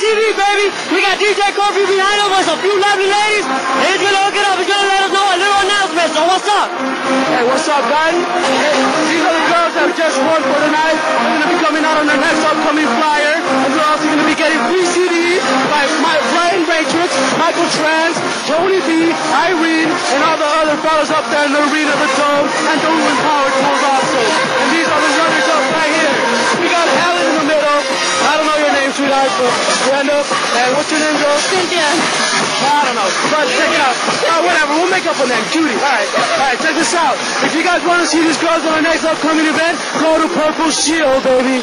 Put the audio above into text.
TV, baby. We got DJ Kerfew behind us with a few lovely ladies. He's gonna hook it up. He's gonna let us know a little announcement. So what's up? Hey, what's up, guys? Hey, these are the girls that just won for the night. They're gonna be coming out on their next upcoming flyer. And we're also gonna be getting free CDs by my Brian Matrix, Michael Trans, Tony B, Irene, and all the other fellas up there in the arena, the dome, and the Ruin Power sweetheart, but And what's your name, girl? Cynthia. I don't know. But check it out. Uh, whatever. We'll make up a name. Judy. All right. All right. Check this out. If you guys want to see these girls on our next upcoming event, go to Purple Shield, baby.